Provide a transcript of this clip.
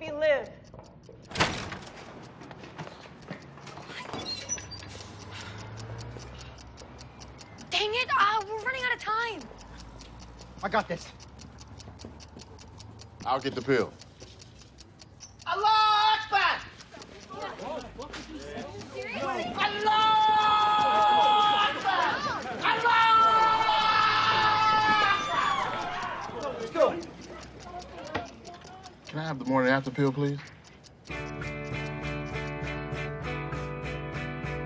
your baby live. Dang it! Ah, we're running out of time. I got this. I'll get the pill. Allah Akbar! Can I have the morning after pill, please?